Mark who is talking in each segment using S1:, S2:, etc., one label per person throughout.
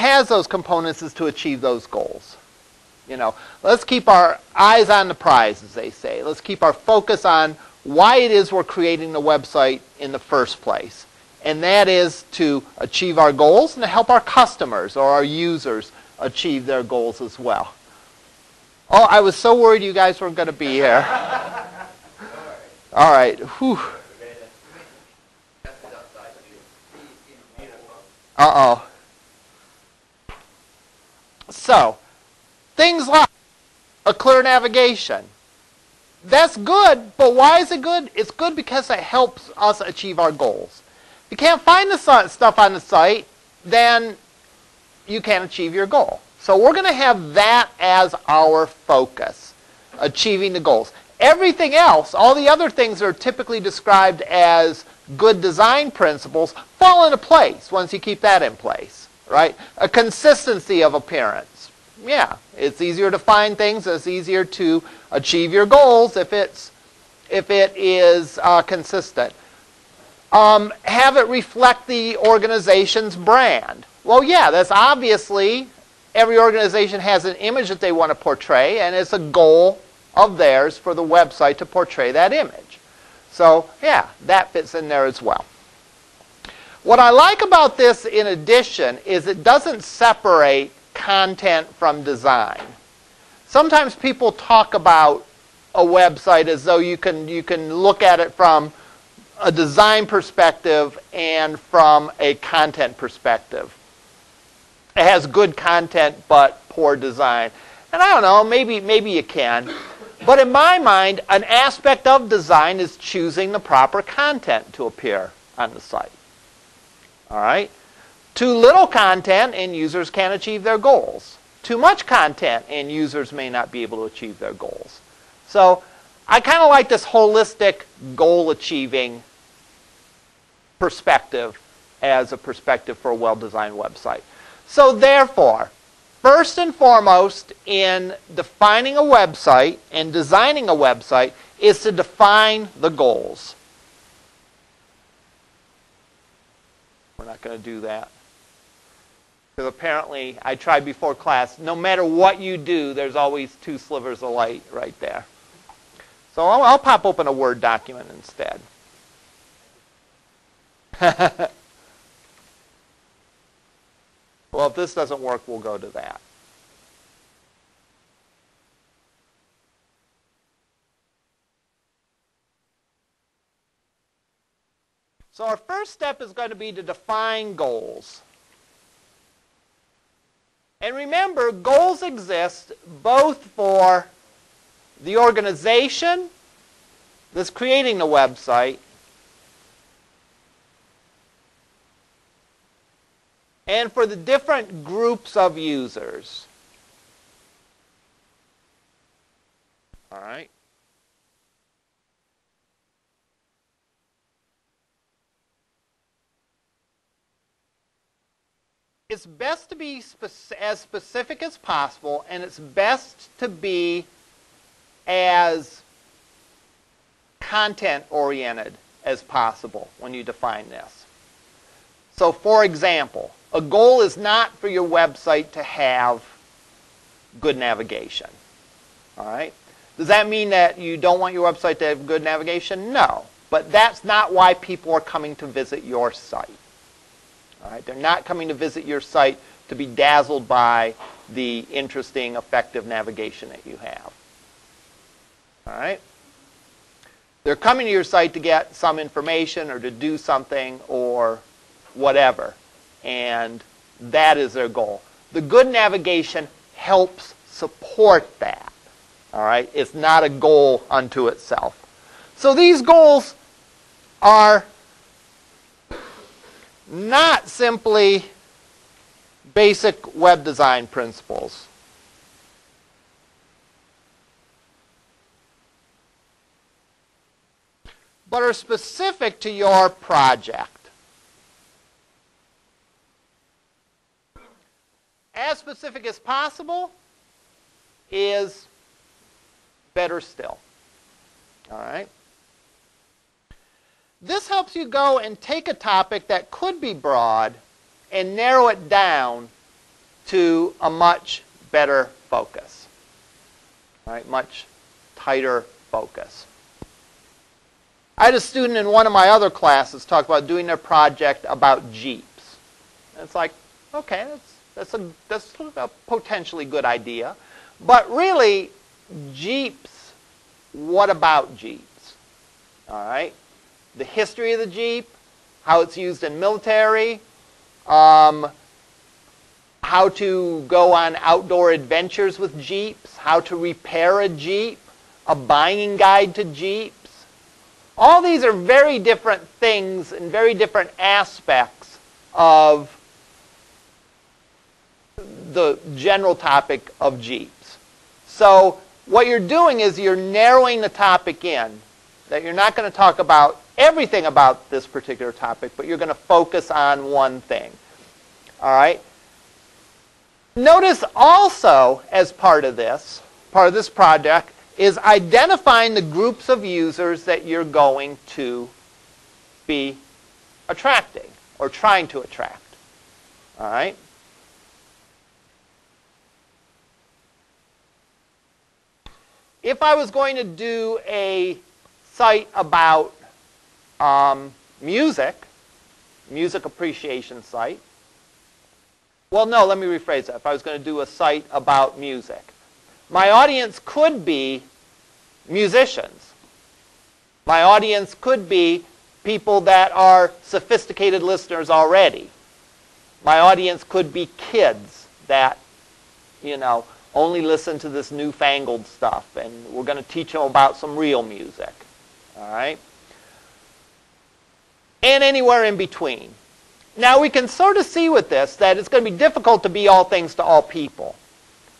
S1: has those components is to achieve those goals. You know, let's keep our eyes on the prize, as they say. Let's keep our focus on why it is we're creating the website in the first place. And that is to achieve our goals and to help our customers or our users achieve their goals as well. Oh, I was so worried you guys weren't going to be here. All right. Whew. Uh-oh. So, things like a clear navigation. That's good, but why is it good? It's good because it helps us achieve our goals. If you can't find the stuff on the site, then you can't achieve your goal. So we're going to have that as our focus, achieving the goals. Everything else, all the other things that are typically described as good design principles, fall into place once you keep that in place, right? A consistency of appearance. Yeah, it's easier to find things. It's easier to achieve your goals if it's if it is uh, consistent. Um, have it reflect the organization's brand. Well, yeah, that's obviously every organization has an image that they want to portray, and it's a goal of theirs for the website to portray that image. So, yeah, that fits in there as well. What I like about this, in addition, is it doesn't separate content from design. Sometimes people talk about a website as though you can, you can look at it from a design perspective and from a content perspective. It has good content but poor design. And I don't know, maybe, maybe you can. But in my mind, an aspect of design is choosing the proper content to appear on the site. All right? Too little content and users can't achieve their goals. Too much content and users may not be able to achieve their goals. So I kind of like this holistic goal achieving perspective as a perspective for a well-designed website. So therefore, first and foremost in defining a website and designing a website is to define the goals. We're not going to do that. Because apparently, I tried before class, no matter what you do, there's always two slivers of light right there. So I'll, I'll pop open a Word document instead. well, if this doesn't work, we'll go to that. So our first step is going to be to define goals. And remember, goals exist both for the organization that's creating the website and for the different groups of users. All right? It's best to be as specific as possible, and it's best to be as content oriented as possible when you define this. So, for example, a goal is not for your website to have good navigation. All right? Does that mean that you don't want your website to have good navigation? No. But that's not why people are coming to visit your site. All right? They're not coming to visit your site to be dazzled by the interesting, effective navigation that you have. All right? They're coming to your site to get some information or to do something or whatever. And that is their goal. The good navigation helps support that. All right? It's not a goal unto itself. So these goals are not simply basic web design principles. but are specific to your project. As specific as possible is better still. All right? This helps you go and take a topic that could be broad and narrow it down to a much better focus. Right, much tighter focus. I had a student in one of my other classes talk about doing their project about Jeeps. And it's like, okay, that's, that's, a, that's a potentially good idea. But really, Jeeps, what about Jeeps? All right? The history of the Jeep, how it's used in military, um, how to go on outdoor adventures with Jeeps, how to repair a Jeep, a buying guide to Jeeps. All these are very different things and very different aspects of the general topic of Jeeps. So what you're doing is you're narrowing the topic in, that you're not going to talk about everything about this particular topic, but you're going to focus on one thing. All right? Notice also, as part of this, part of this project, is identifying the groups of users that you're going to be attracting or trying to attract. All right? If I was going to do a site about um, music, music appreciation site, well, no, let me rephrase that. If I was going to do a site about music, my audience could be musicians. My audience could be people that are sophisticated listeners already. My audience could be kids that, you know, only listen to this newfangled stuff, and we're going to teach them about some real music. All right? And anywhere in between. Now, we can sort of see with this that it's going to be difficult to be all things to all people.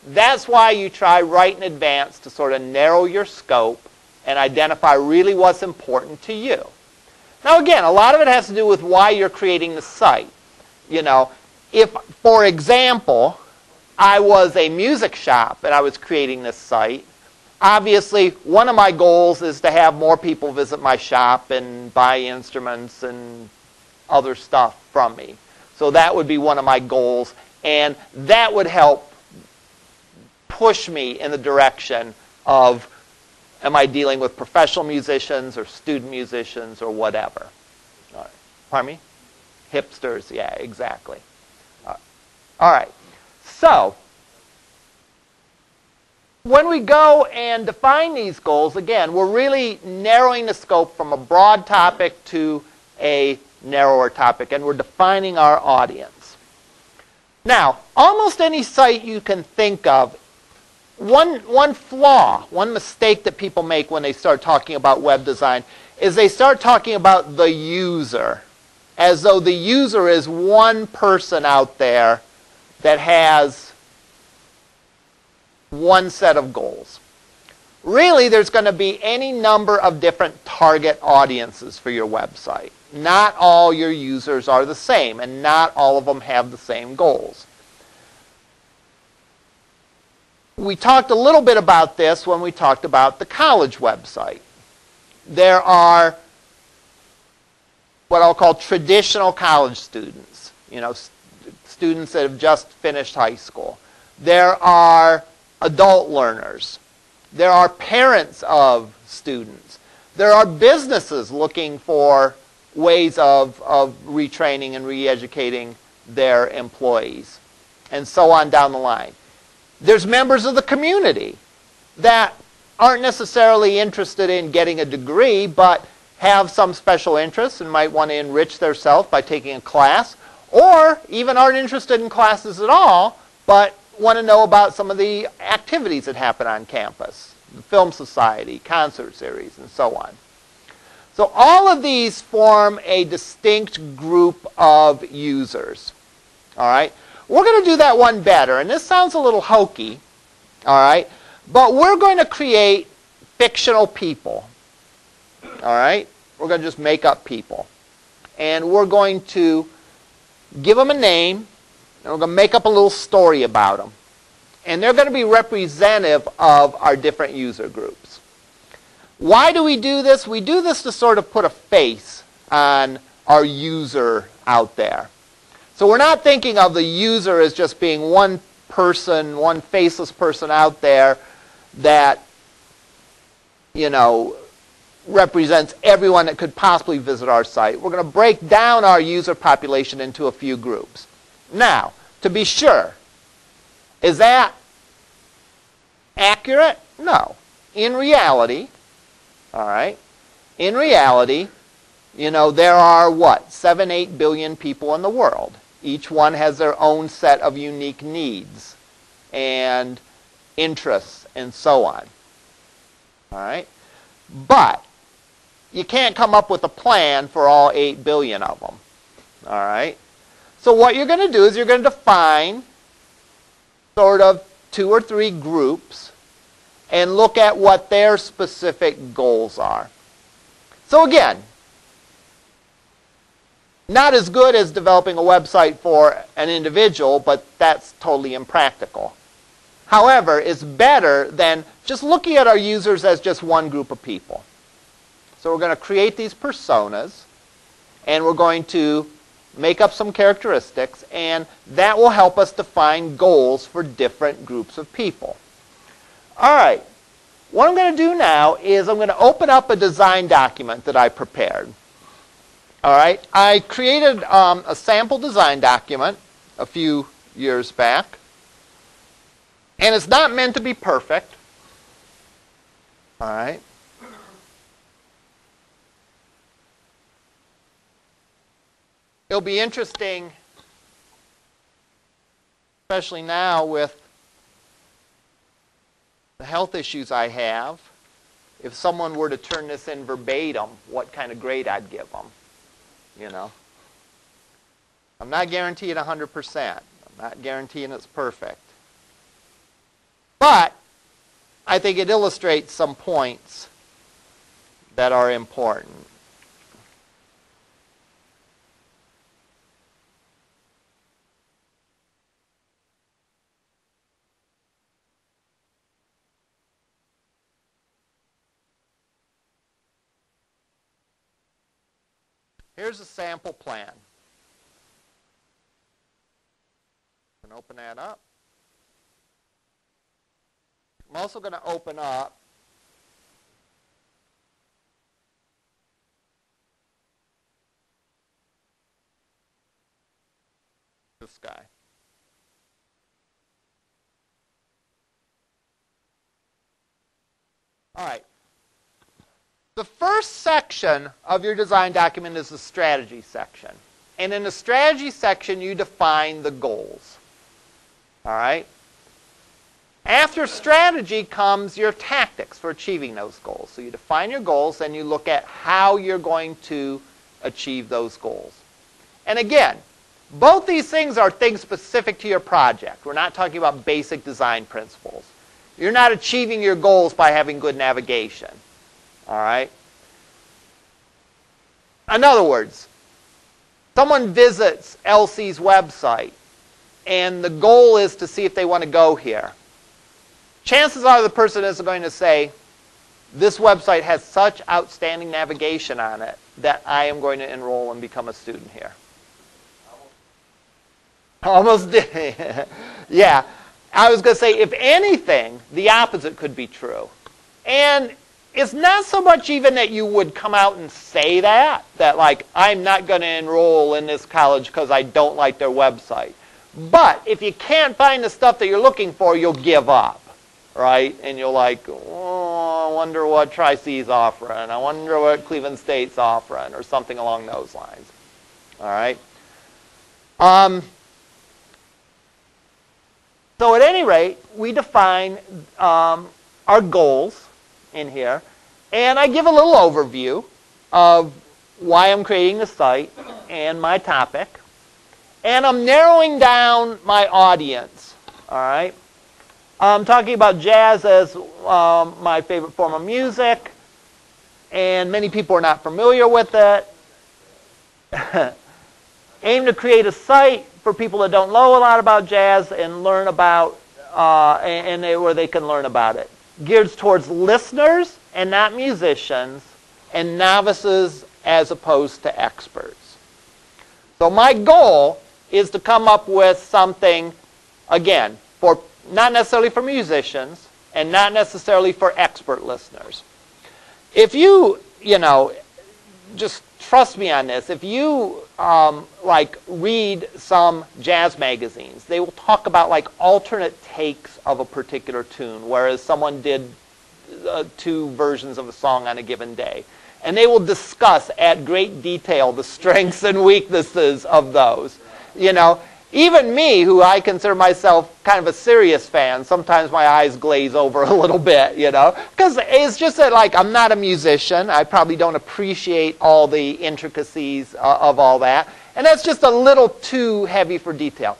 S1: That's why you try right in advance to sort of narrow your scope and identify really what's important to you. Now again, a lot of it has to do with why you're creating the site. You know, if, for example, I was a music shop and I was creating this site, obviously one of my goals is to have more people visit my shop and buy instruments and other stuff from me. So that would be one of my goals, and that would help push me in the direction of am I dealing with professional musicians or student musicians or whatever? All right. Pardon me? Hipsters, yeah, exactly. All right. So, when we go and define these goals, again, we're really narrowing the scope from a broad topic to a narrower topic, and we're defining our audience. Now, almost any site you can think of one, one flaw, one mistake that people make when they start talking about web design is they start talking about the user as though the user is one person out there that has one set of goals. Really, there's going to be any number of different target audiences for your website. Not all your users are the same, and not all of them have the same goals. We talked a little bit about this when we talked about the college website. There are what I'll call traditional college students, you know, st students that have just finished high school. There are adult learners. There are parents of students. There are businesses looking for ways of, of retraining and re-educating their employees, and so on down the line. There's members of the community that aren't necessarily interested in getting a degree, but have some special interests and might want to enrich themselves by taking a class, or even aren't interested in classes at all, but want to know about some of the activities that happen on campus, the film society, concert series, and so on. So all of these form a distinct group of users. All right? We're going to do that one better, and this sounds a little hokey, all right? But we're going to create fictional people, all right? We're going to just make up people. And we're going to give them a name, and we're going to make up a little story about them. And they're going to be representative of our different user groups. Why do we do this? We do this to sort of put a face on our user out there. So we're not thinking of the user as just being one person, one faceless person out there that, you know, represents everyone that could possibly visit our site. We're going to break down our user population into a few groups. Now, to be sure, is that accurate? No. In reality, all right, in reality, you know, there are what, 7, 8 billion people in the world. Each one has their own set of unique needs and interests and so on. All right? But you can't come up with a plan for all 8 billion of them. All right? So what you're going to do is you're going to define sort of two or three groups and look at what their specific goals are. So again, not as good as developing a website for an individual, but that's totally impractical. However, it's better than just looking at our users as just one group of people. So we're going to create these personas, and we're going to make up some characteristics, and that will help us define goals for different groups of people. All right. What I'm going to do now is I'm going to open up a design document that I prepared. All right, I created um, a sample design document a few years back, and it's not meant to be perfect. All right. It'll be interesting, especially now with the health issues I have, if someone were to turn this in verbatim, what kind of grade I'd give them you know. I'm not guaranteeing 100%. I'm not guaranteeing it's perfect. But I think it illustrates some points that are important. Here's a sample plan. And open that up. I'm also going to open up this guy. All right. The first section of your design document is the strategy section. And in the strategy section, you define the goals. All right? After strategy comes your tactics for achieving those goals. So you define your goals and you look at how you're going to achieve those goals. And again, both these things are things specific to your project. We're not talking about basic design principles. You're not achieving your goals by having good navigation. All right? In other words, someone visits LC's website and the goal is to see if they want to go here. Chances are the person is going to say, this website has such outstanding navigation on it that I am going to enroll and become a student here. Almost did. yeah. I was going to say, if anything, the opposite could be true. And it's not so much even that you would come out and say that, that like, I'm not going to enroll in this college because I don't like their website. But if you can't find the stuff that you're looking for, you'll give up, right? And you'll like, oh, I wonder what Tri-C's offering. I wonder what Cleveland State's offering, or something along those lines. All right? Um, so at any rate, we define um, our goals in here. And I give a little overview of why I'm creating the site and my topic. And I'm narrowing down my audience. All right. I'm talking about jazz as um, my favorite form of music. And many people are not familiar with it. Aim to create a site for people that don't know a lot about jazz and learn about, uh, and, and they, where they can learn about it geared towards listeners and not musicians, and novices as opposed to experts. So my goal is to come up with something, again, for not necessarily for musicians and not necessarily for expert listeners. If you, you know, just trust me on this. If you um, like read some jazz magazines, they will talk about like alternate takes of a particular tune, whereas someone did uh, two versions of a song on a given day. And they will discuss at great detail the strengths and weaknesses of those. You know, even me, who I consider myself kind of a serious fan, sometimes my eyes glaze over a little bit, you know, because it's just that, like, I'm not a musician. I probably don't appreciate all the intricacies uh, of all that. And that's just a little too heavy for detail.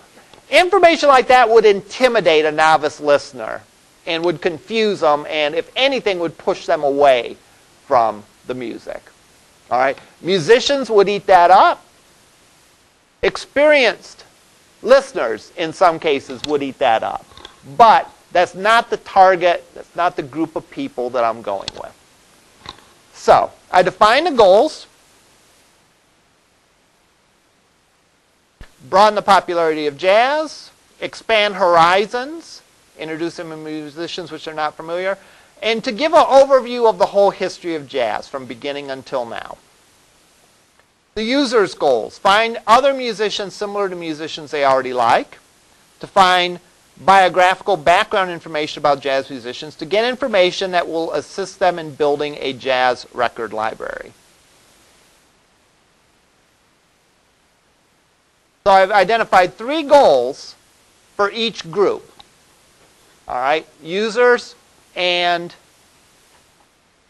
S1: Information like that would intimidate a novice listener and would confuse them, and if anything, would push them away from the music. All right? Musicians would eat that up. Experienced listeners, in some cases, would eat that up. But that's not the target, that's not the group of people that I'm going with. So, I define the goals, broaden the popularity of jazz, expand horizons, introduce them to musicians which are not familiar, and to give an overview of the whole history of jazz from beginning until now. The user's goals. Find other musicians similar to musicians they already like. To find biographical background information about jazz musicians. To get information that will assist them in building a jazz record library. So I've identified three goals for each group. All right, users and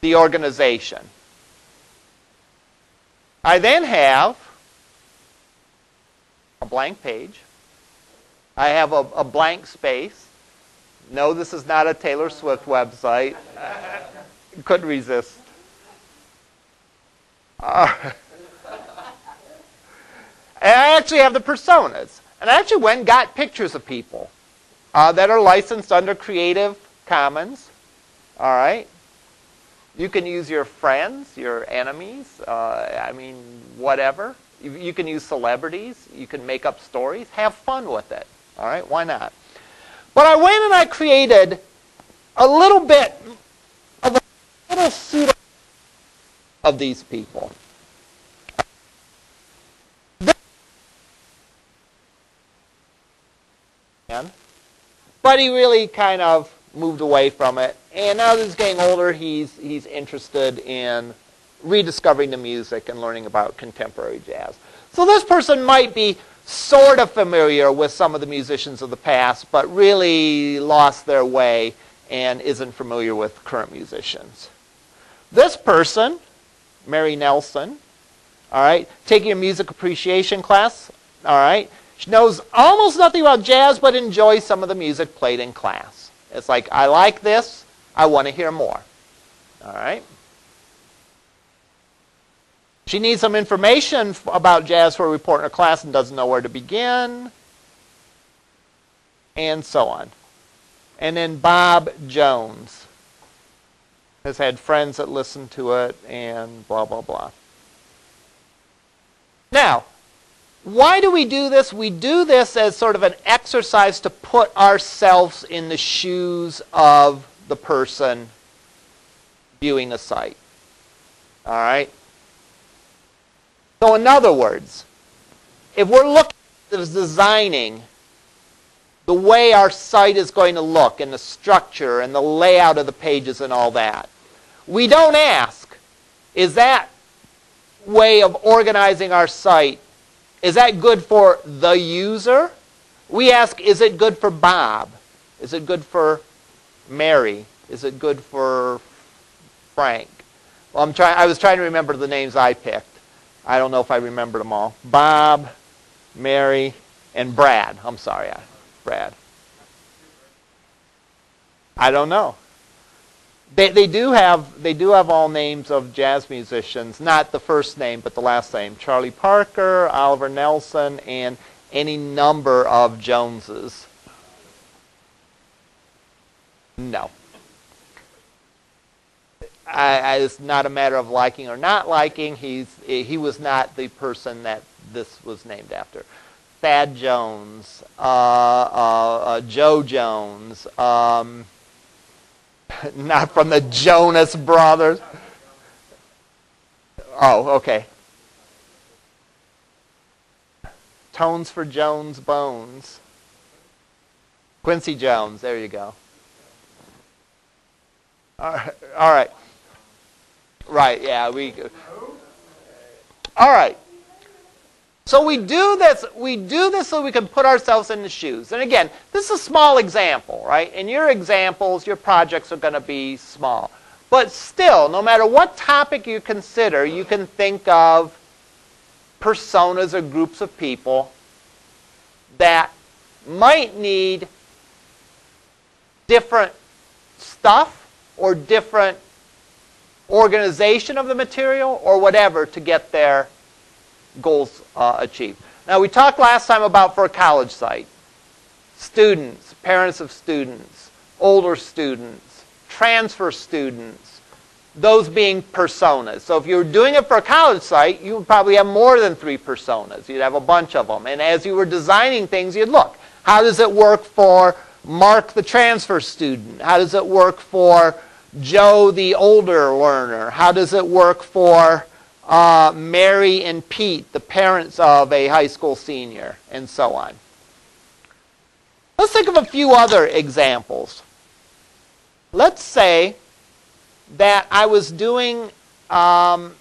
S1: the organization. I then have a blank page. I have a, a blank space. No, this is not a Taylor Swift website. Couldn't resist. Uh, and I actually have the personas. And I actually went and got pictures of people uh, that are licensed under Creative Commons. All right. You can use your friends, your enemies, uh, I mean, whatever. You, you can use celebrities. You can make up stories. Have fun with it. All right, why not? But I went and I created a little bit of a little pseudo of these people. But he really kind of moved away from it. And now that he's getting older, he's, he's interested in rediscovering the music and learning about contemporary jazz. So this person might be sort of familiar with some of the musicians of the past, but really lost their way and isn't familiar with current musicians. This person, Mary Nelson, all right, taking a music appreciation class, all right, she knows almost nothing about jazz, but enjoys some of the music played in class. It's like, I like this, I want to hear more. All right? She needs some information about jazz for a report in her class and doesn't know where to begin. And so on. And then Bob Jones has had friends that listen to it and blah, blah, blah. Now, why do we do this? We do this as sort of an exercise to put ourselves in the shoes of the person viewing the site. All right? So, in other words, if we're looking at designing the way our site is going to look and the structure and the layout of the pages and all that, we don't ask, is that way of organizing our site is that good for the user? We ask, is it good for Bob? Is it good for Mary? Is it good for Frank? Well, I'm trying. I was trying to remember the names I picked. I don't know if I remembered them all. Bob, Mary, and Brad. I'm sorry, Brad. I don't know. They, they do have they do have all names of jazz musicians, not the first name but the last name. Charlie Parker, Oliver Nelson, and any number of Joneses. No. I, I, it's not a matter of liking or not liking. He's he was not the person that this was named after. Thad Jones, uh, uh, uh, Joe Jones, um, not from the Jonas Brothers. Oh, okay. Tones for Jones Bones. Quincy Jones, there you go. All right. All right. Right, yeah, we All right. So we do this we do this so we can put ourselves in the shoes. And again, this is a small example, right? In your examples, your projects are going to be small. But still, no matter what topic you consider, you can think of personas or groups of people that might need different stuff or different organization of the material or whatever to get their goals uh, achieved. Now, we talked last time about for a college site students, parents of students, older students, transfer students, those being personas. So if you're doing it for a college site, you would probably have more than three personas. You'd have a bunch of them. And as you were designing things, you'd look, how does it work for Mark the transfer student? How does it work for Joe the older learner? How does it work for uh, Mary and Pete, the parents of a high school senior, and so on? Let's think of a few other examples. Let's say that I was doing um,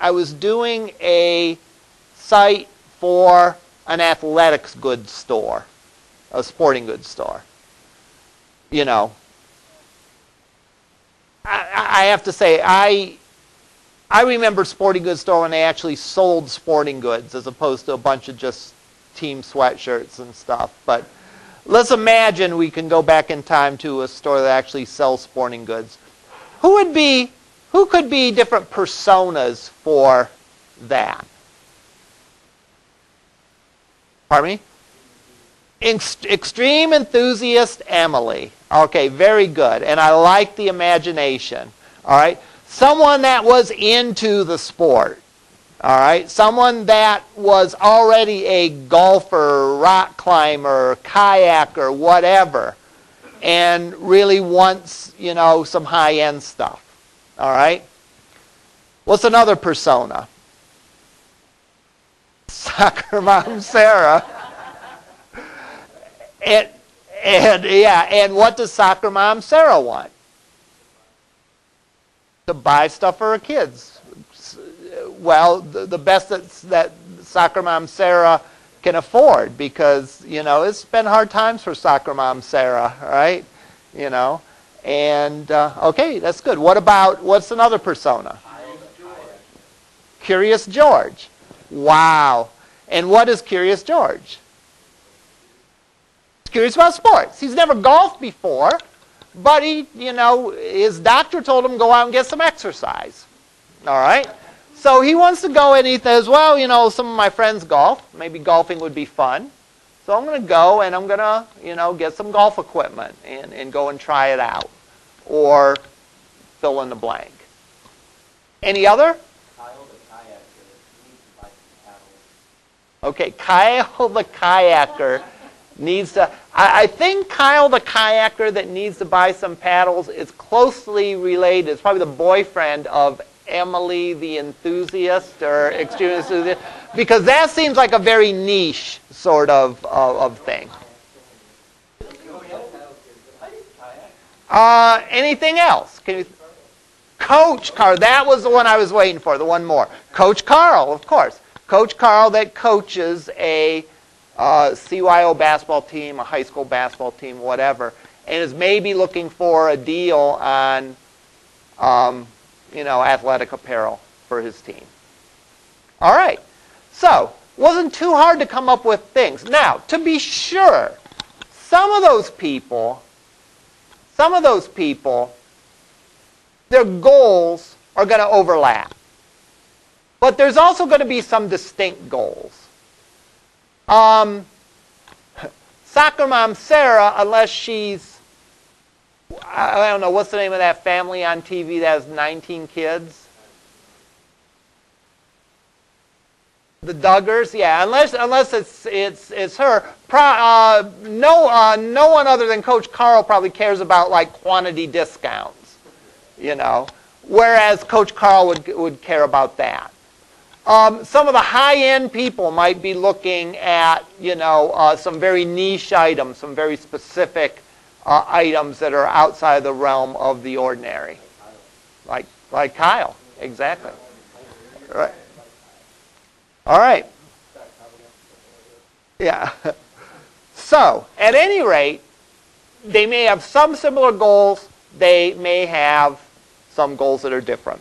S1: I was doing a site for an athletics goods store, a sporting goods store. You know, I, I have to say I I remember sporting goods store when they actually sold sporting goods as opposed to a bunch of just team sweatshirts and stuff. But let's imagine we can go back in time to a store that actually sells sporting goods. Who would be, who could be different personas for that? Pardon me? Ext extreme enthusiast Emily. Okay, very good. And I like the imagination. All right. Someone that was into the sport. All right. Someone that was already a golfer, rock climber, kayaker, whatever and really wants, you know, some high-end stuff. All right? What's another persona? Soccer mom Sarah. and, and yeah, and what does soccer mom Sarah want? To buy stuff for her kids. Well, the, the best that, that soccer mom Sarah can afford because you know it's been hard times for soccer mom Sarah, right? You know, and uh, okay, that's good. What about what's another persona? Curious George. Wow. And what is Curious George? He's curious about sports. He's never golfed before, but he, you know, his doctor told him go out and get some exercise. All right. So he wants to go and he says, well, you know, some of my friends golf. Maybe golfing would be fun. So I'm going to go and I'm going to, you know, get some golf equipment and, and go and try it out. Or fill in the blank. Any other? Okay, Kyle the kayaker needs to. I, I, think Kyle the kayaker that needs to buy some paddles is closely related. It's probably the boyfriend of Emily the enthusiast or extreme enthusiast? Because that seems like a very niche sort of, of, of thing. Uh, anything else? Can you? Coach Carl. That was the one I was waiting for. The one more. Coach Carl, of course. Coach Carl that coaches a uh, CYO basketball team, a high school basketball team, whatever, and is maybe looking for a deal on um, you know, athletic apparel for his team. All right. So, wasn't too hard to come up with things. Now, to be sure, some of those people, some of those people, their goals are going to overlap. But there's also going to be some distinct goals. Um, soccer mom Sarah, unless she's I don't know, what's the name of that family on TV that has 19 kids? The Duggars, yeah, unless unless it's it's it's her. Pro, uh, no uh, no one other than Coach Carl probably cares about like quantity discounts, you know. Whereas Coach Carl would would care about that. Um, some of the high-end people might be looking at you know uh, some very niche items, some very specific uh, items that are outside the realm of the ordinary, like like Kyle, exactly. Right. All right. Yeah. So, at any rate, they may have some similar goals. They may have some goals that are different.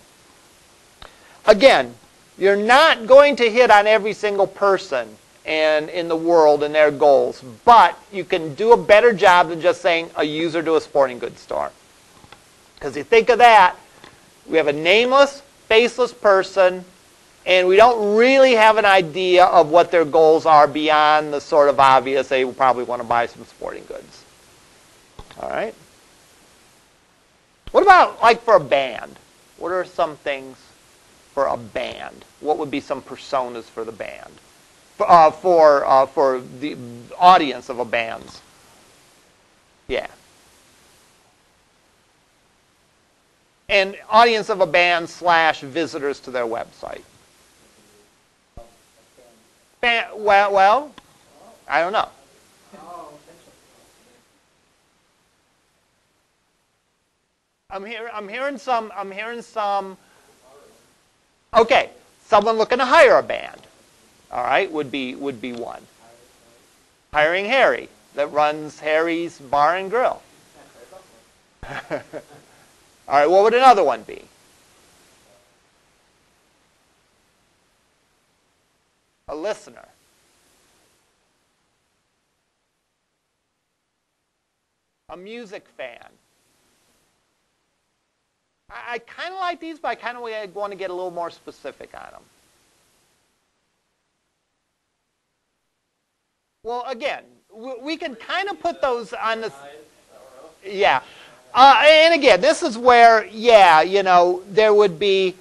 S1: Again, you're not going to hit on every single person and in the world and their goals, but you can do a better job than just saying a user to a sporting goods store. Because you think of that, we have a nameless, faceless person and we don't really have an idea of what their goals are beyond the sort of obvious they probably want to buy some sporting goods. All right? What about like for a band? What are some things for a band? What would be some personas for the band? For, uh, for, uh, for the audience of a band? Yeah. And audience of a band slash visitors to their website. Well, well, I don't know. I'm here. I'm hearing some. I'm hearing some. Okay, someone looking to hire a band. All right, would be would be one. Hiring Harry that runs Harry's Bar and Grill. All right, what would another one be? a listener. A music fan. I, I kind of like these, but I kind of want to get a little more specific on them. Well, again, we can kind of put those on the. Yeah. Uh, and again, this is where, yeah, you know, there would be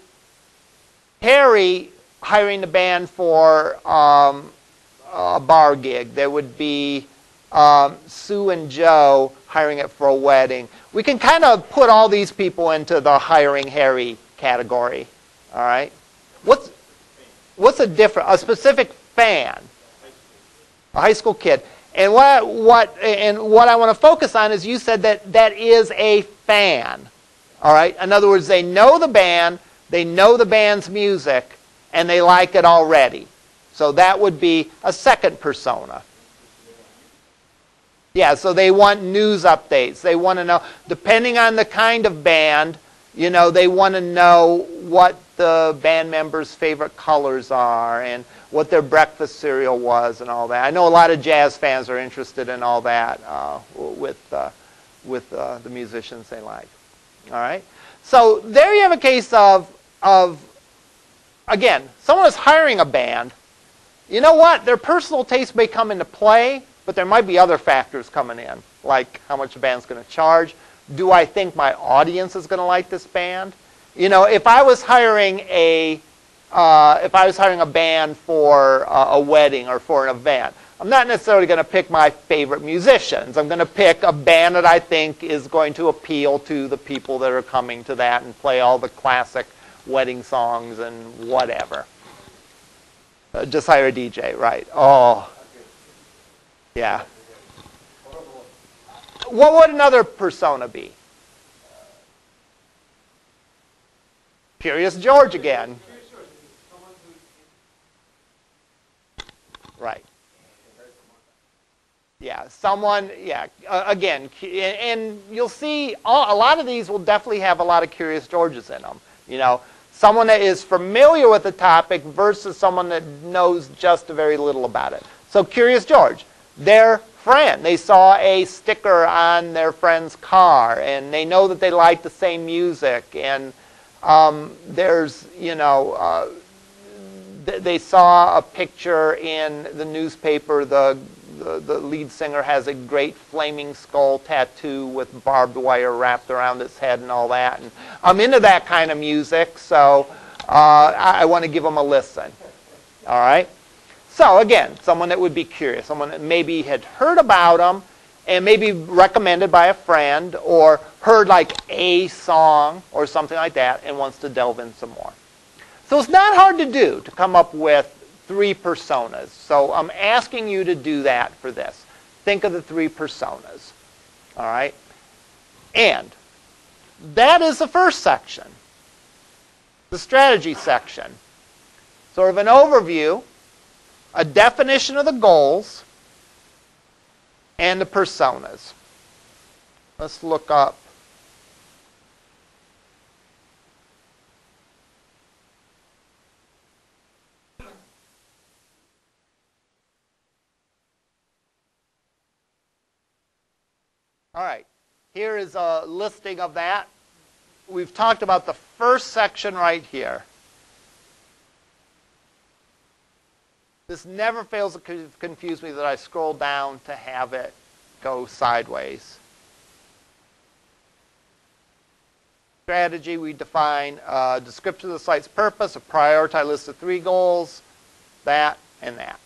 S1: Harry hiring the band for um, a bar gig. There would be um, Sue and Joe hiring it for a wedding. We can kind of put all these people into the hiring Harry category. All right. What's what's a different a specific fan? A high school kid. And what what and what I want to focus on is you said that that is a fan. All right. In other words, they know the band, they know the band's music, and they like it already. So that would be a second persona. Yeah, so they want news updates. They want to know, depending on the kind of band, you know, they want to know what the band members' favorite colors are and what their breakfast cereal was and all that. I know a lot of jazz fans are interested in all that uh, with, uh, with uh, the musicians they like. All right? So there you have a case of, of again, someone is hiring a band. You know what? Their personal taste may come into play, but there might be other factors coming in, like how much the band's going to charge. Do I think my audience is going to like this band? You know, if I was hiring a uh, if I was hiring a band for uh, a wedding or for an event, I'm not necessarily going to pick my favorite musicians. I'm going to pick a band that I think is going to appeal to the people that are coming to that and play all the classic wedding songs and whatever. Uh, just hire a DJ, right? Oh, yeah. What would another persona be? Curious George again. Right. Yeah, someone, yeah, uh, again, and you'll see all, a lot of these will definitely have a lot of Curious Georges in them. You know, someone that is familiar with the topic versus someone that knows just a very little about it. So Curious George, their friend, they saw a sticker on their friend's car and they know that they like the same music and um, there's, you know, uh, th they saw a picture in the newspaper, the the, the lead singer has a great flaming skull tattoo with barbed wire wrapped around his head and all that. And I'm into that kind of music, so uh, I, I want to give them a listen. All right? So again, someone that would be curious, someone that maybe had heard about them and maybe recommended by a friend or heard like a song or something like that and wants to delve in some more. So it's not hard to do to come up with three personas. So I'm asking you to do that for this. Think of the three personas. All right? And that is the first section, the strategy section. Sort of an overview, a definition of the goals, and the personas. Let's look up. All right. Here is a listing of that. We've talked about the first section right here. This never fails to confuse me that I scroll down to have it go sideways. Strategy, we define a description of the site's purpose, a prioritized list of three goals, that, and that.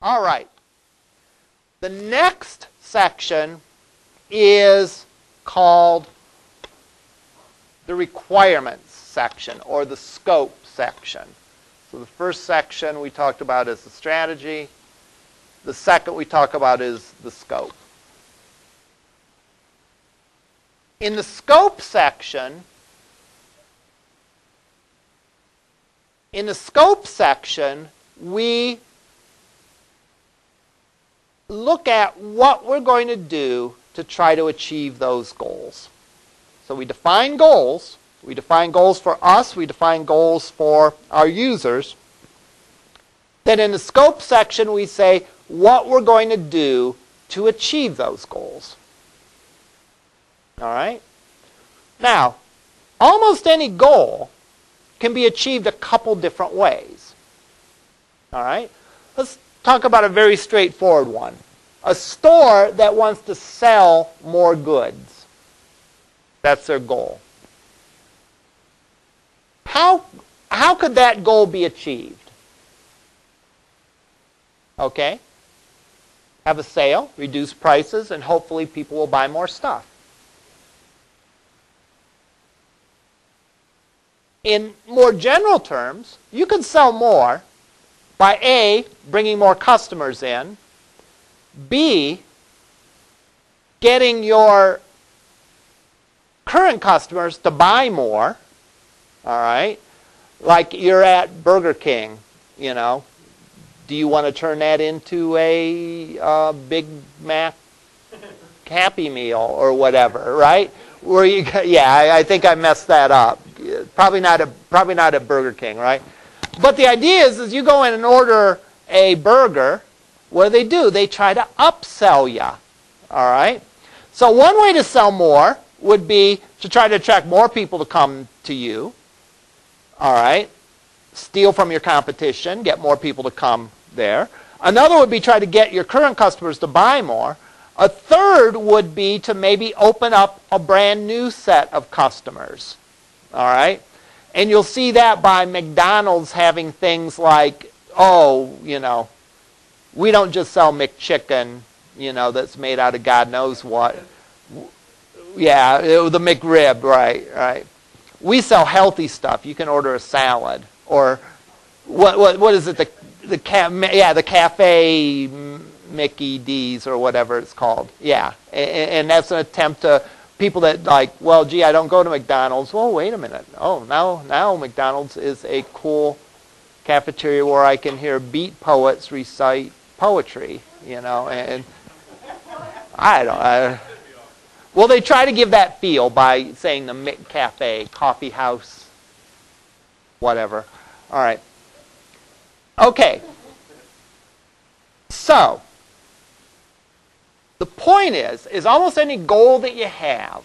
S1: All right. The next section is called the requirements section or the scope section. So the first section we talked about is the strategy. The second we talk about is the scope. In the scope section, in the scope section, we look at what we're going to do to try to achieve those goals. So we define goals. We define goals for us. We define goals for our users. Then in the scope section, we say what we're going to do to achieve those goals. All right? Now, almost any goal can be achieved a couple different ways. All right? Let's talk about a very straightforward one. A store that wants to sell more goods. That's their goal. How, how could that goal be achieved? Okay? Have a sale, reduce prices, and hopefully people will buy more stuff. In more general terms, you can sell more by A, bringing more customers in, B, getting your current customers to buy more, all right? Like you're at Burger King, you know. Do you want to turn that into a uh, Big Mac Happy Meal or whatever, right? Where you, yeah, I, I think I messed that up. Probably not a, probably not at Burger King, right? But the idea is, is you go in and order a burger. What do they do? They try to upsell you. All right. So one way to sell more would be to try to attract more people to come to you. All right. Steal from your competition, get more people to come there. Another would be try to get your current customers to buy more. A third would be to maybe open up a brand new set of customers. All right. And you'll see that by McDonald's having things like, oh, you know, we don't just sell McChicken, you know, that's made out of God knows what. Yeah, the McRib, right, right. We sell healthy stuff. You can order a salad or what what what is it the the ca- yeah the cafe Mickey D's or whatever it's called. Yeah, and, and that's an attempt to people that like, well, gee, I don't go to McDonald's. Well, wait a minute. Oh, now now McDonald's is a cool cafeteria where I can hear beat poets recite poetry. You know, and I don't. I, well, they try to give that feel by saying the McCafe, coffee house, whatever. All right. Okay. So, the point is, is almost any goal that you have,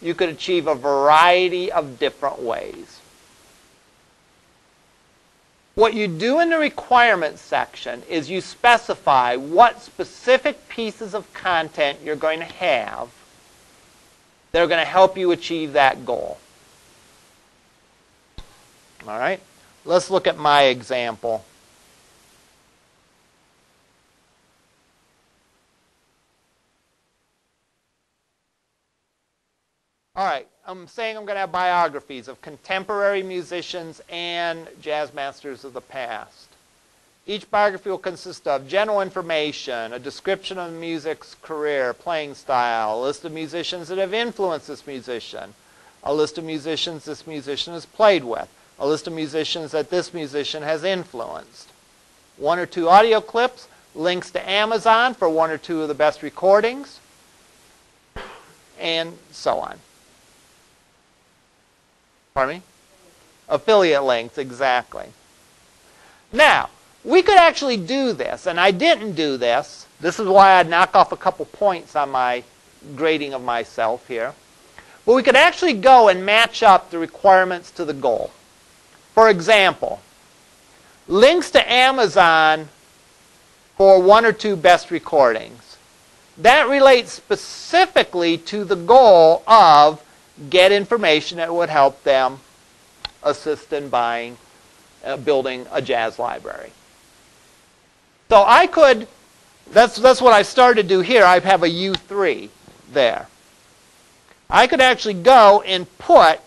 S1: you could achieve a variety of different ways. What you do in the requirements section is you specify what specific pieces of content you're going to have that are going to help you achieve that goal. All right? Let's look at my example. All right, I'm saying I'm going to have biographies of contemporary musicians and jazz masters of the past. Each biography will consist of general information, a description of the music's career, playing style, a list of musicians that have influenced this musician, a list of musicians this musician has played with, a list of musicians that this musician has influenced, one or two audio clips, links to Amazon for one or two of the best recordings, and so on. Pardon me? Affiliate links, exactly. Now, we could actually do this, and I didn't do this. This is why I'd knock off a couple points on my grading of myself here. But we could actually go and match up the requirements to the goal. For example, links to Amazon for one or two best recordings. That relates specifically to the goal of get information that would help them assist in buying, uh, building a jazz library. So I could, that's, that's what I started to do here. I have a U3 there. I could actually go and put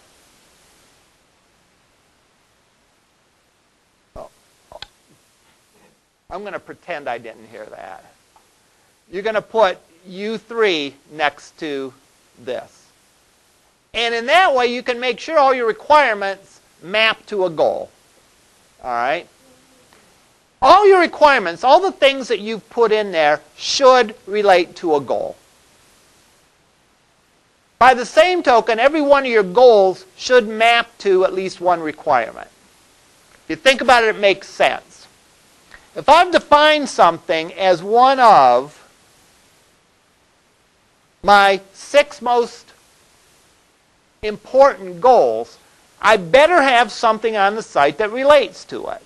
S1: I'm going to pretend I didn't hear that. You're going to put U3 next to this. And in that way, you can make sure all your requirements map to a goal. All right? All your requirements, all the things that you've put in there, should relate to a goal. By the same token, every one of your goals should map to at least one requirement. If you think about it, it makes sense. If I've defined something as one of my six most important goals, I better have something on the site that relates to it.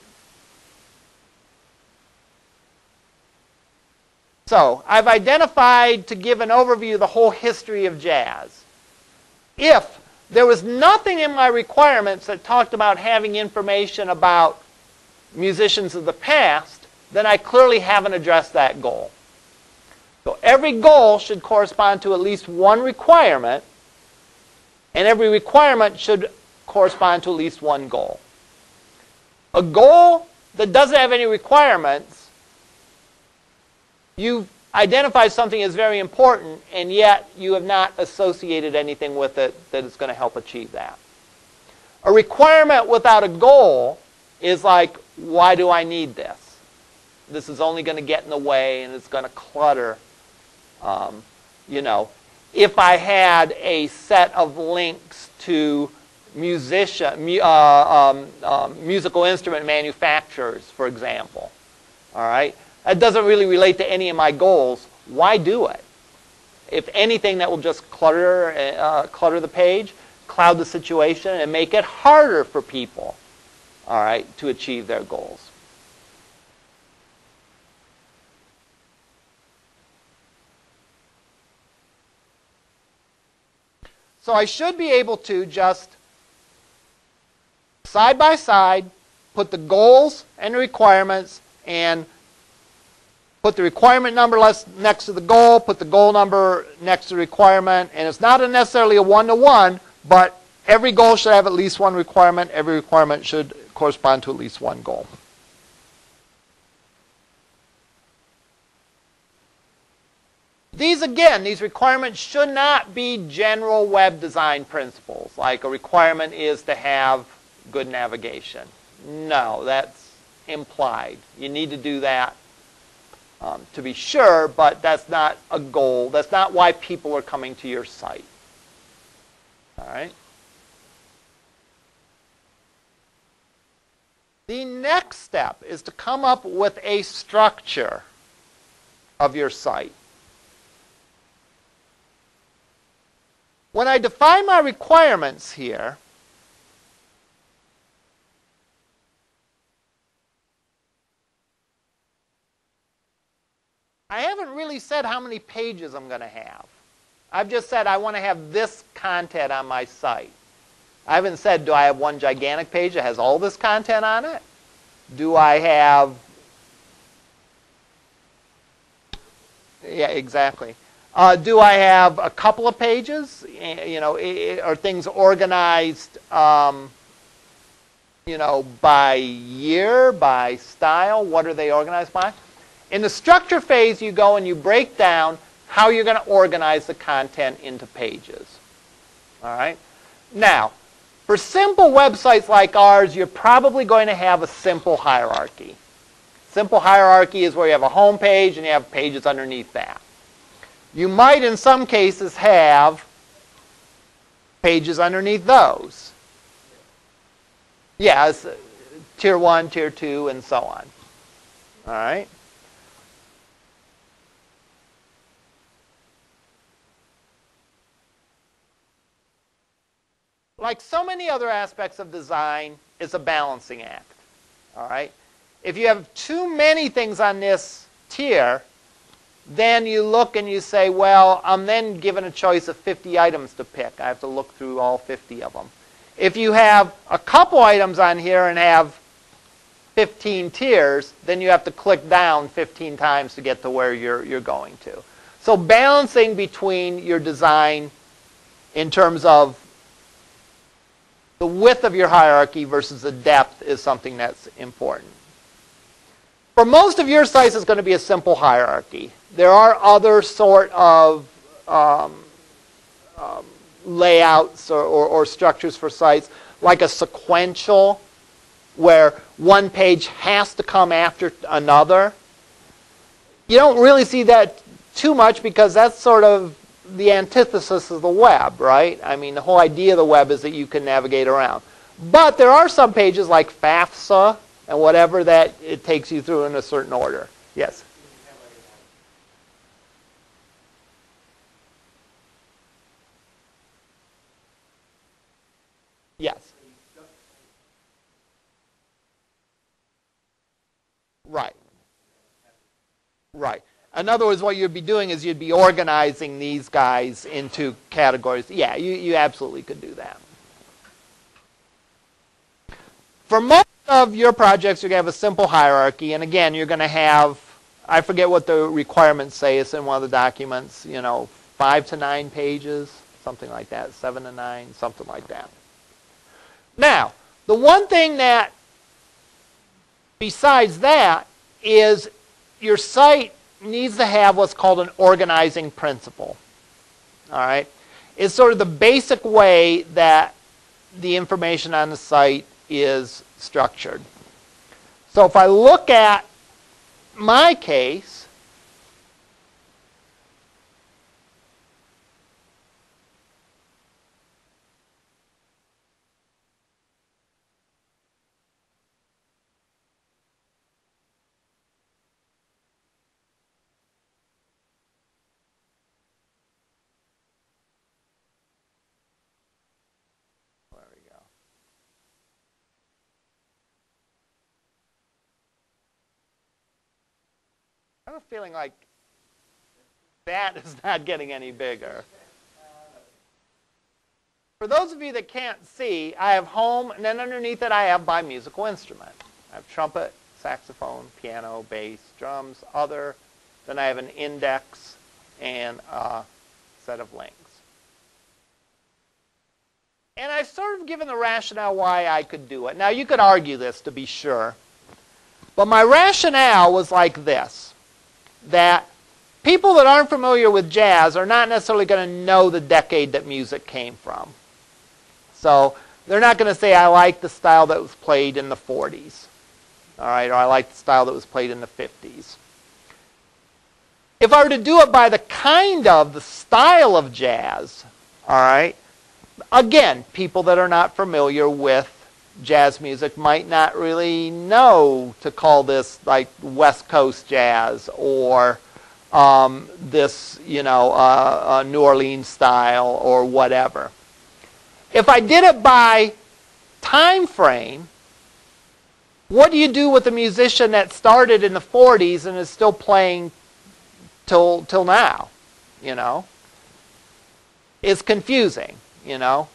S1: So, I've identified to give an overview of the whole history of jazz. If there was nothing in my requirements that talked about having information about musicians of the past, then I clearly haven't addressed that goal. So every goal should correspond to at least one requirement and every requirement should correspond to at least one goal. A goal that doesn't have any requirements, you've identified something as very important, and yet you have not associated anything with it that is going to help achieve that. A requirement without a goal is like, why do I need this? This is only going to get in the way and it's going to clutter, um, you know, if I had a set of links to musician, uh, um, um, musical instrument manufacturers, for example. All right, that doesn't really relate to any of my goals. Why do it? If anything, that will just clutter, uh, clutter the page, cloud the situation, and make it harder for people. All right, to achieve their goals. So I should be able to just side by side put the goals and requirements and put the requirement number next to the goal, put the goal number next to the requirement, and it's not necessarily a one-to-one, but every goal should have at least one requirement. Every requirement should correspond to at least one goal. These, again, these requirements should not be general web design principles, like a requirement is to have good navigation. No, that's implied. You need to do that um, to be sure, but that's not a goal. That's not why people are coming to your site. All right? The next step is to come up with a structure of your site. When I define my requirements here, I haven't really said how many pages I'm going to have. I've just said I want to have this content on my site. I haven't said, do I have one gigantic page that has all this content on it? Do I have... Yeah, exactly. Uh, do I have a couple of pages? You know, are things organized, um, you know, by year, by style? What are they organized by? In the structure phase, you go and you break down how you're going to organize the content into pages. All right? Now, for simple websites like ours, you're probably going to have a simple hierarchy. Simple hierarchy is where you have a home page and you have pages underneath that. You might, in some cases, have pages underneath those. Yes, tier 1, tier 2, and so on. All right? Like so many other aspects of design, it's a balancing act. All right? If you have too many things on this tier, then you look and you say, well, I'm then given a choice of 50 items to pick. I have to look through all 50 of them. If you have a couple items on here and have 15 tiers, then you have to click down 15 times to get to where you're, you're going to. So balancing between your design in terms of the width of your hierarchy versus the depth is something that's important. For most of your sites, it's going to be a simple hierarchy. There are other sort of um, um, layouts or, or, or structures for sites, like a sequential, where one page has to come after another. You don't really see that too much because that's sort of the antithesis of the web, right? I mean, the whole idea of the web is that you can navigate around. But there are some pages like FAFSA and whatever that it takes you through in a certain order. Yes? Yes. Right. Right. In other words, what you'd be doing is you'd be organizing these guys into categories. Yeah, you, you absolutely could do that. For most of your projects, you're going to have a simple hierarchy. And again, you're going to have, I forget what the requirements say. It's in one of the documents, you know, five to nine pages, something like that, seven to nine, something like that. Now, the one thing that, besides that, is your site needs to have what's called an organizing principle. All right? It's sort of the basic way that the information on the site is structured. So if I look at my case, I have a feeling like that is not getting any bigger. For those of you that can't see, I have home, and then underneath it I have by musical instrument. I have trumpet, saxophone, piano, bass, drums, other. Then I have an index and a set of links. And I've sort of given the rationale why I could do it. Now, you could argue this to be sure. But my rationale was like this that people that aren't familiar with jazz are not necessarily going to know the decade that music came from. So they're not going to say, I like the style that was played in the 40s. All right, or I like the style that was played in the 50s. If I were to do it by the kind of, the style of jazz, all right, again, people that are not familiar with jazz music might not really know to call this like West Coast jazz or um, this, you know, uh, uh, New Orleans style or whatever. If I did it by time frame, what do you do with a musician that started in the 40s and is still playing till till now? You know, it's confusing. You know,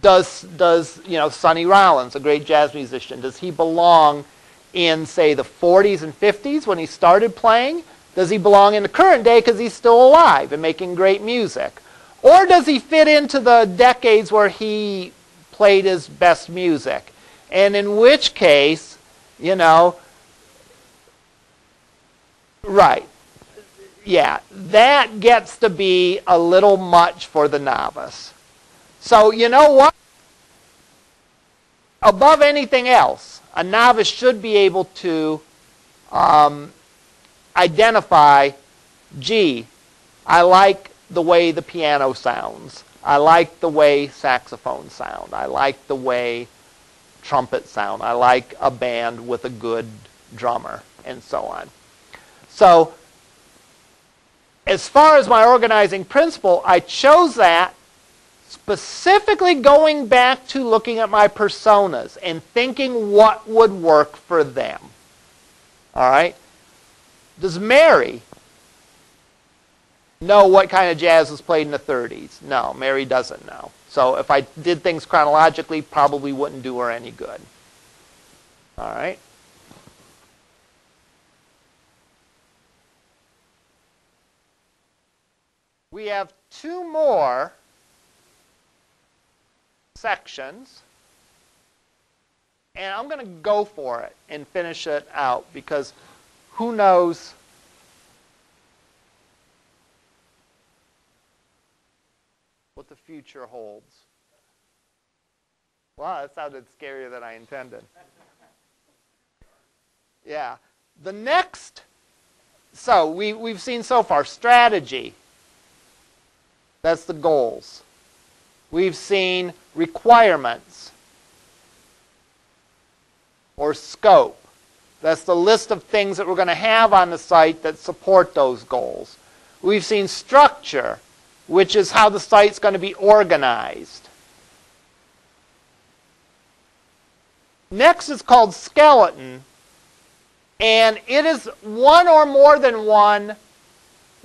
S1: does does you know Sonny Rollins, a great jazz musician, does he belong in say the 40s and 50s when he started playing? Does he belong in the current day because he's still alive and making great music? Or does he fit into the decades where he played his best music? And in which case, you know, right. Yeah, that gets to be a little much for the novice. So, you know what? Above anything else, a novice should be able to um, identify, gee, I like the way the piano sounds. I like the way saxophone sound. I like the way trumpet sound. I like a band with a good drummer and so on. So as far as my organizing principle, I chose that specifically going back to looking at my personas and thinking what would work for them. All right? Does Mary know what kind of jazz was played in the 30s? No, Mary doesn't know. So if I did things chronologically, probably wouldn't do her any good. All right? We have two more sections. And I'm going to go for it and finish it out because who knows what the future holds. Wow, that sounded scarier than I intended. Yeah. The next, so we, we've seen so far strategy. That's the goals. We've seen requirements or scope. That's the list of things that we're going to have on the site that support those goals. We've seen structure, which is how the site's going to be organized. Next is called skeleton, and it is one or more than one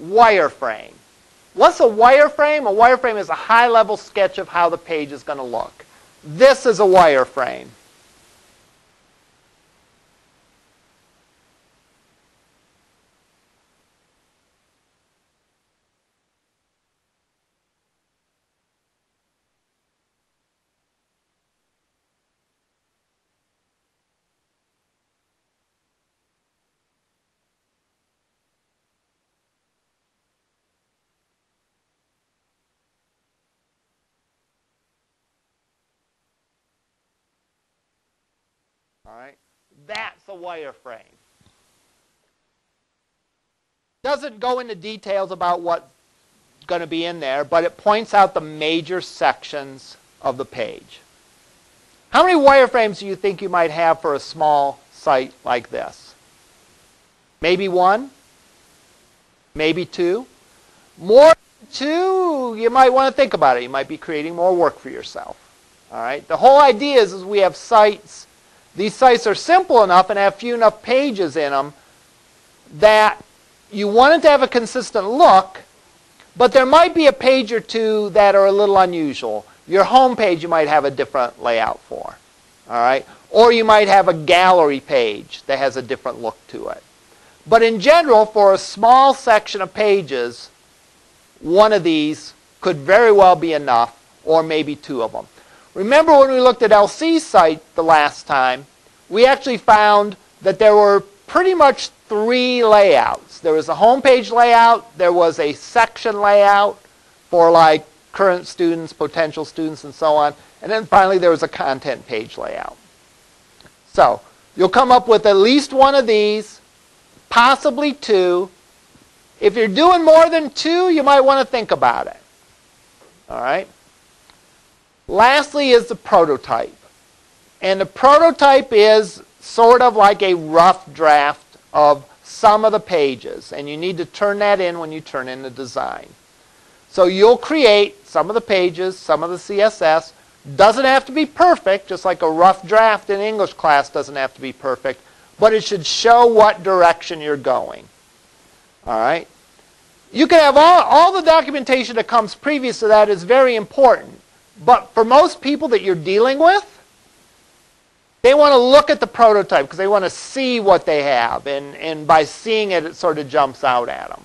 S1: wireframe. What's a wireframe? A wireframe is a high-level sketch of how the page is going to look. This is a wireframe. All right? That's a wireframe. Doesn't go into details about what's going to be in there, but it points out the major sections of the page. How many wireframes do you think you might have for a small site like this? Maybe one? Maybe two? More than two, you might want to think about it. You might be creating more work for yourself. All right? The whole idea is, is we have sites these sites are simple enough and have few enough pages in them that you want it to have a consistent look, but there might be a page or two that are a little unusual. Your home page you might have a different layout for. All right? Or you might have a gallery page that has a different look to it. But in general, for a small section of pages, one of these could very well be enough, or maybe two of them. Remember when we looked at LC's site the last time, we actually found that there were pretty much three layouts. There was a homepage layout, there was a section layout for like current students, potential students, and so on, and then finally there was a content page layout. So you'll come up with at least one of these, possibly two. If you're doing more than two, you might want to think about it. All right? Lastly is the prototype. And the prototype is sort of like a rough draft of some of the pages. And you need to turn that in when you turn in the design. So you'll create some of the pages, some of the CSS. Doesn't have to be perfect, just like a rough draft in English class doesn't have to be perfect. But it should show what direction you're going. All right? You can have all, all the documentation that comes previous to that is very important. But for most people that you're dealing with, they want to look at the prototype because they want to see what they have. And, and by seeing it, it sort of jumps out at them.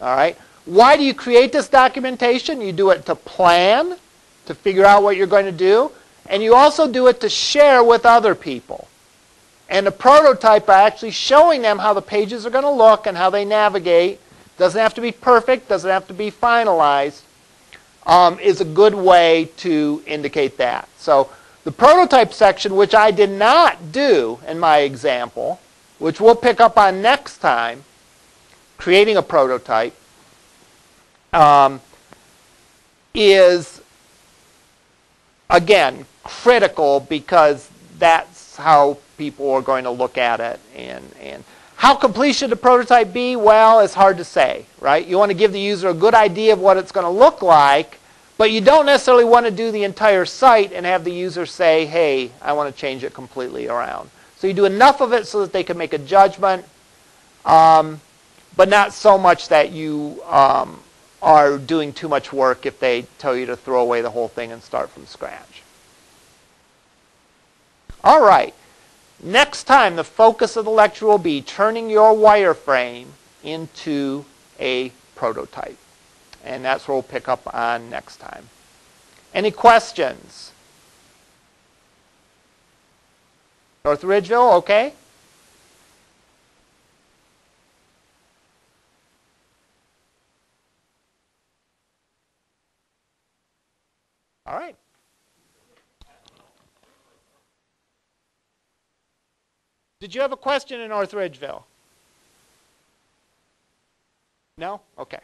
S1: All right? Why do you create this documentation? You do it to plan, to figure out what you're going to do, and you also do it to share with other people. And the prototype by actually showing them how the pages are going to look and how they navigate, doesn't have to be perfect, doesn't have to be finalized, um, is a good way to indicate that. So the prototype section, which I did not do in my example, which we'll pick up on next time, creating a prototype, um, is, again, critical because that's how people are going to look at it. And, and how complete should the prototype be? Well, it's hard to say, right? You want to give the user a good idea of what it's going to look like, but you don't necessarily want to do the entire site and have the user say, hey, I want to change it completely around. So you do enough of it so that they can make a judgment, um, but not so much that you um, are doing too much work if they tell you to throw away the whole thing and start from scratch. All right. Next time, the focus of the lecture will be turning your wireframe into a prototype. And that's where we'll pick up on next time. Any questions? North Ridgeville, okay? All right. Did you have a question in North Ridgeville? No? Okay.